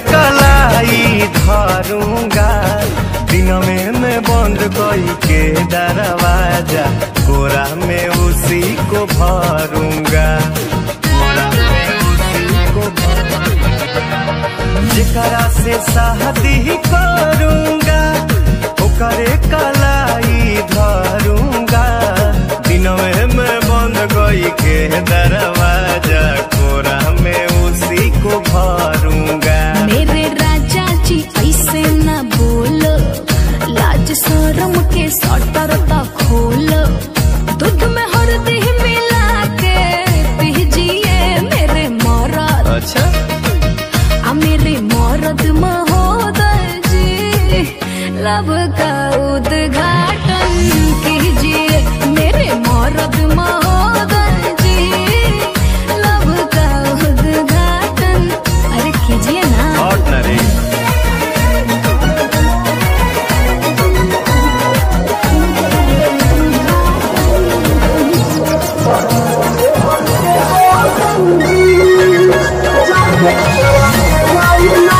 कलाई धरूँगा। दिन में मैं बंद कई के दरवाज़ा, कोरा में उसी को भरूँगा। जरा से शादी करूँगा, ओकरे रत्ता खोल। दूध में हल्दी मिला के पीजिए मेरे मौरत अच्छा। आ मेरे मौरत महोदय जी लव का उद्घाटन you. know